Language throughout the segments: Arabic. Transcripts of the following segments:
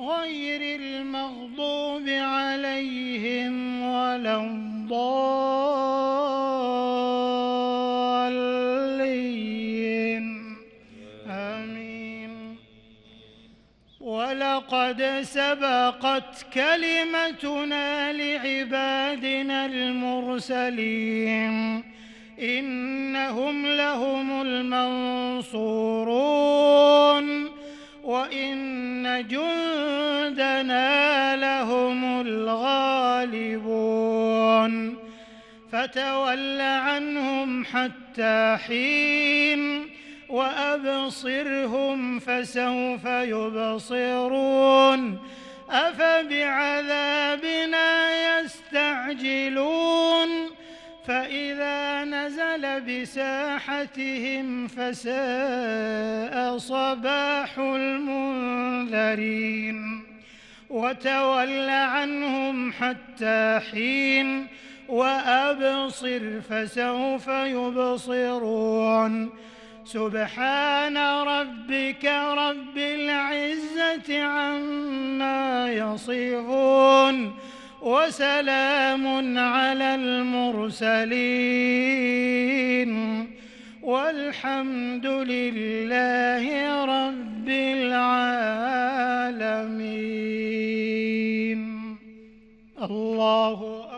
غير المغضوب عليهم ولا الضالين. آمين. ولقد سبقت كلمتنا لعبادنا المرسلين. إنهم لهم المنصورون. وإن جندنا فتول عنهم حتى حين وأبصرهم فسوف يبصرون أفبعذابنا يستعجلون فإذا نزل بساحتهم فساء صباح المنذرين وتول عنهم حتى حين وأبصر فسوف يبصرون. سبحان ربك رب العزة عما يصفون. وسلام على المرسلين. والحمد لله رب العالمين. الله أكبر.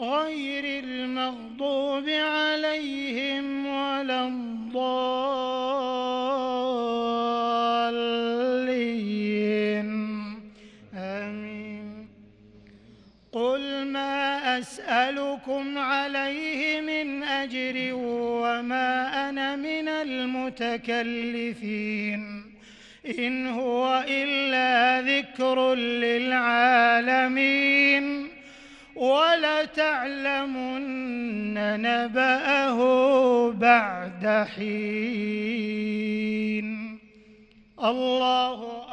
غير المغضوب عليهم ولا الضالين. آمين. قل ما أسألكم عليه من أجر وما أنا من المتكلفين. إن هو إلا ذكر للعالمين. ولتعلمن نبأه بعد حين. الله